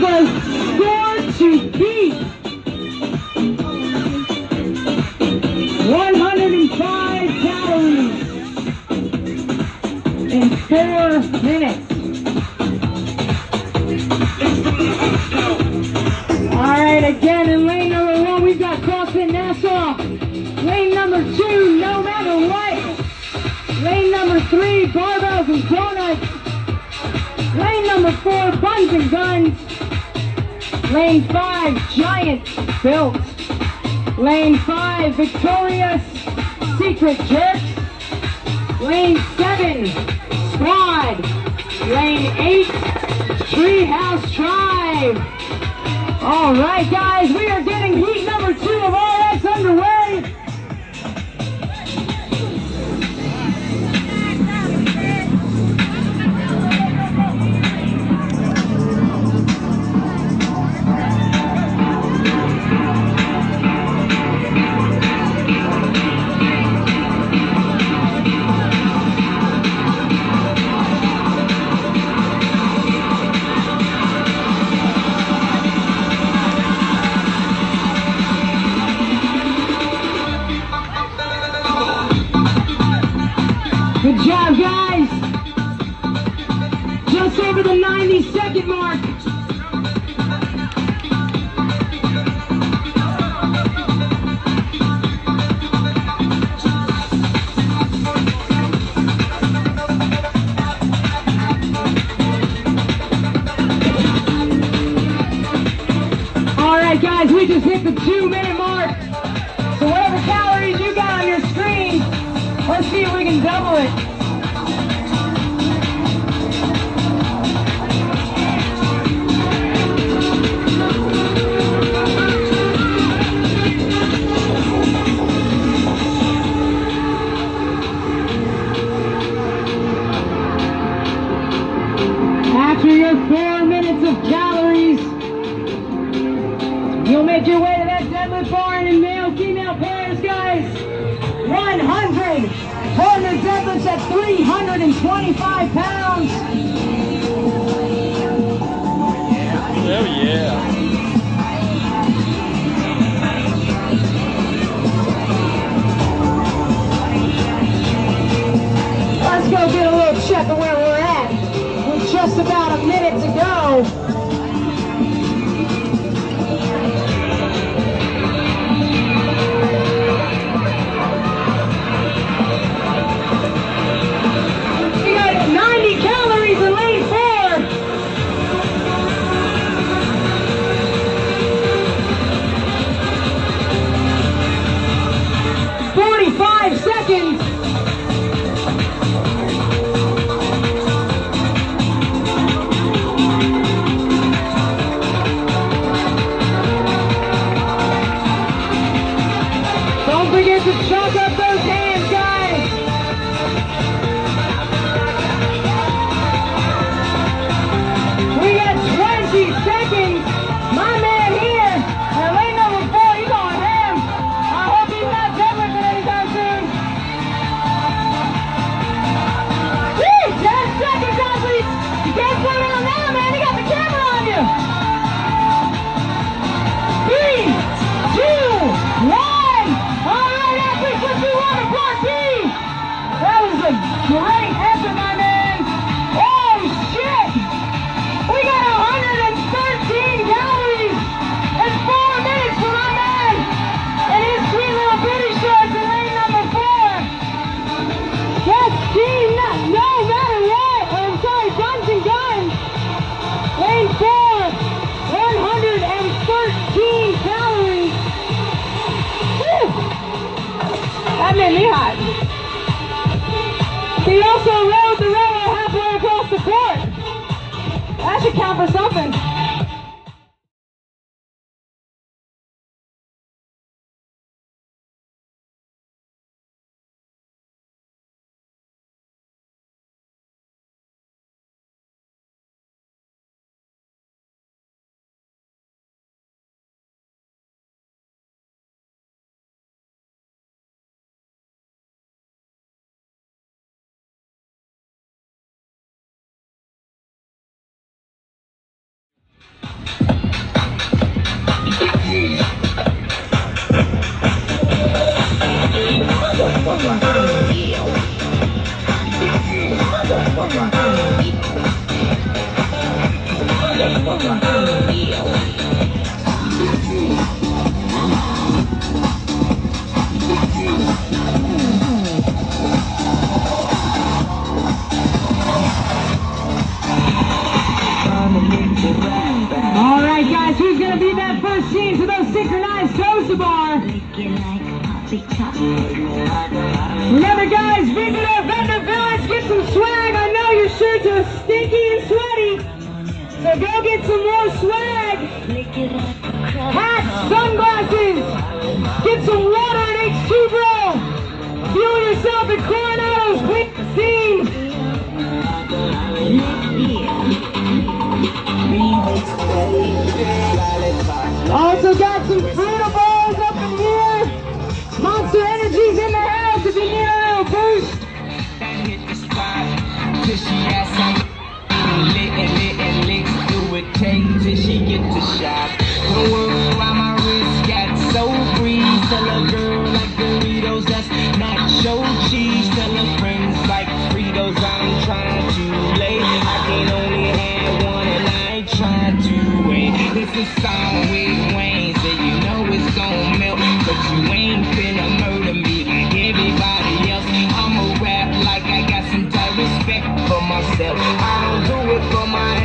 the score to beat 105 calories in four minutes. All right, again in lane number one, we've got CrossFit Nassau. Lane number two, no matter what. Lane number three, barbells and donuts. Lane number four, buns and guns. Lane five, giant built. Lane five, victorious secret jerks. Lane seven, squad. Lane eight, treehouse tribe. All right, guys, we are getting heat number two of RX underway. Guys. Just over the 90 second mark. All right, guys, we just hit the two minute mark. So whatever calories you got on your screen, let's see if we can double it. After your four minutes of calories, you'll make your way to that deadlift bar in male, female pairs, guys. 100 for the deadlifts at 325 pounds. Oh yeah. Let's go get a little check of about a minute Don't forget to Me hot. He also rode the railroad halfway across the court. That should count for something. That first team to those synchronized toes to bar? Remember, guys, visit our vendor village, get some swag. I know your shirts are stinky and sweaty, so go get some more swag. Also got some Frito balls up in here. Monster Energy's in the house if you need a little boost. lit and lit and do it take till she get the shot. Don't worry why my wrist got so. Tell a girl like that's cheese. Tell friends like Fritos, I'm trying. I can only have one and I to wait. This is for my